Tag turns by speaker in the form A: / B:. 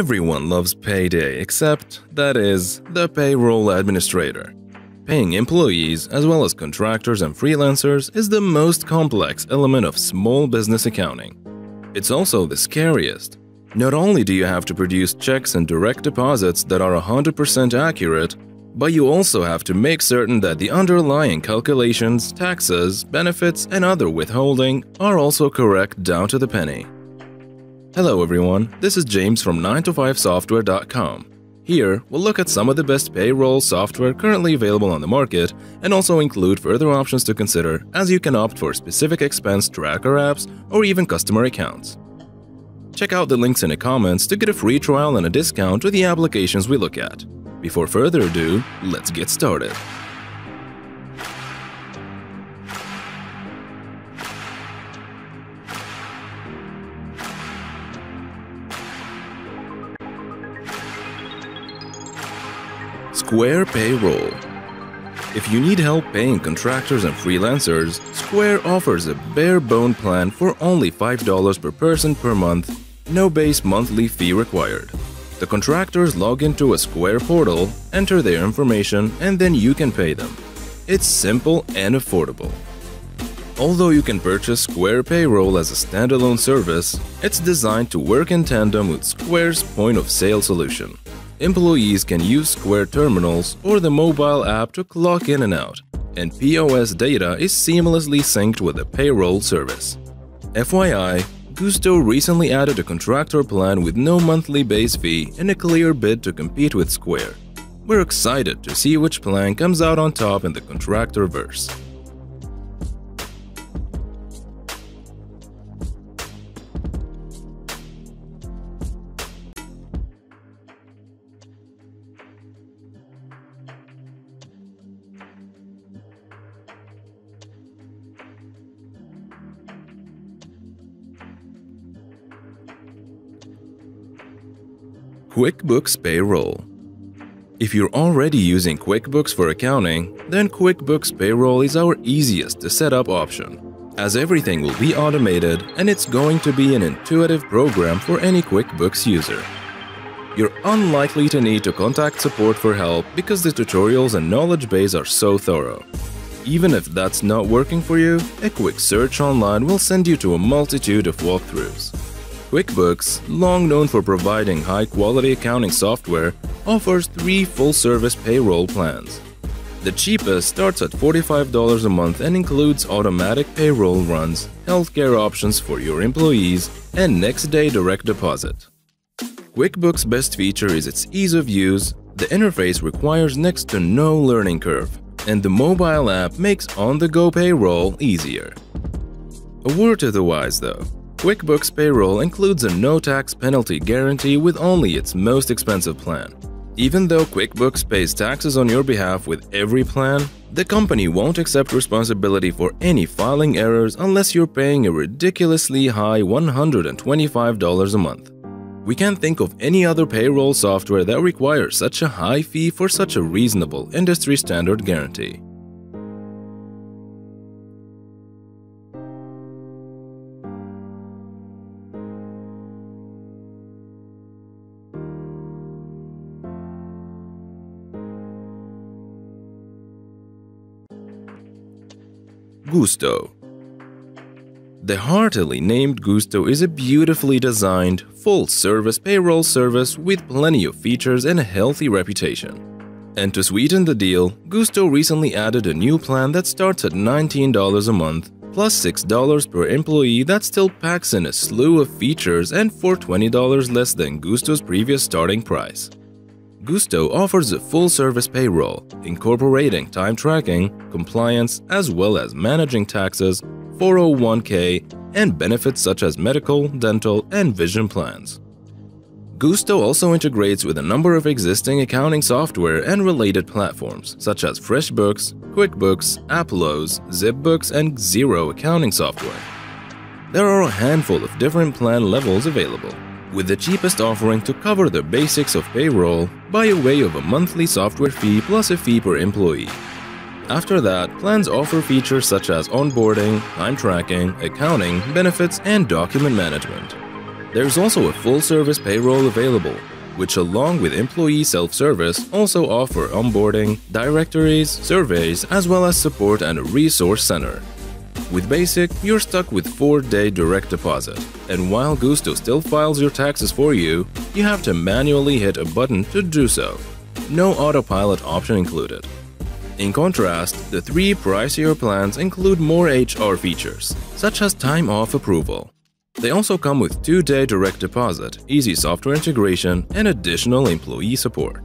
A: Everyone loves payday except, that is, the payroll administrator. Paying employees, as well as contractors and freelancers, is the most complex element of small business accounting. It's also the scariest. Not only do you have to produce checks and direct deposits that are 100% accurate, but you also have to make certain that the underlying calculations, taxes, benefits, and other withholding are also correct down to the penny. Hello everyone, this is James from 9to5software.com. Here, we'll look at some of the best payroll software currently available on the market and also include further options to consider as you can opt for specific expense tracker apps or even customer accounts. Check out the links in the comments to get a free trial and a discount to the applications we look at. Before further ado, let's get started. Square Payroll If you need help paying contractors and freelancers, Square offers a bare-bone plan for only $5 per person per month, no base monthly fee required. The contractors log into a Square portal, enter their information, and then you can pay them. It's simple and affordable. Although you can purchase Square Payroll as a standalone service, it's designed to work in tandem with Square's point-of-sale solution. Employees can use Square terminals or the mobile app to clock in and out, and POS data is seamlessly synced with the payroll service. FYI, Gusto recently added a contractor plan with no monthly base fee and a clear bid to compete with Square. We're excited to see which plan comes out on top in the contractor verse. QuickBooks Payroll If you're already using QuickBooks for accounting, then QuickBooks Payroll is our easiest to set up option, as everything will be automated and it's going to be an intuitive program for any QuickBooks user. You're unlikely to need to contact support for help because the tutorials and knowledge base are so thorough. Even if that's not working for you, a quick search online will send you to a multitude of walkthroughs. QuickBooks, long known for providing high-quality accounting software, offers three full-service payroll plans. The cheapest starts at $45 a month and includes automatic payroll runs, healthcare options for your employees, and next-day direct deposit. QuickBooks' best feature is its ease of use, the interface requires next to no learning curve, and the mobile app makes on-the-go payroll easier. A word to the wise though. QuickBooks Payroll includes a no-tax penalty guarantee with only its most expensive plan. Even though QuickBooks pays taxes on your behalf with every plan, the company won't accept responsibility for any filing errors unless you're paying a ridiculously high $125 a month. We can't think of any other payroll software that requires such a high fee for such a reasonable industry standard guarantee. Gusto The heartily named Gusto is a beautifully designed, full-service payroll service with plenty of features and a healthy reputation. And to sweeten the deal, Gusto recently added a new plan that starts at $19 a month, plus $6 per employee that still packs in a slew of features and for $20 less than Gusto's previous starting price. Gusto offers a full-service payroll, incorporating time tracking, compliance, as well as managing taxes, 401k, and benefits such as medical, dental, and vision plans. Gusto also integrates with a number of existing accounting software and related platforms such as FreshBooks, QuickBooks, Applos, ZipBooks, and Xero accounting software. There are a handful of different plan levels available, with the cheapest offering to cover the basics of payroll by way of a monthly software fee plus a fee per employee. After that, plans offer features such as onboarding, time tracking, accounting, benefits, and document management. There's also a full-service payroll available, which along with employee self-service also offer onboarding, directories, surveys, as well as support and a resource center. With Basic, you're stuck with 4-day direct deposit, and while Gusto still files your taxes for you, you have to manually hit a button to do so. No autopilot option included. In contrast, the three pricier plans include more HR features, such as time off approval. They also come with 2-day direct deposit, easy software integration, and additional employee support.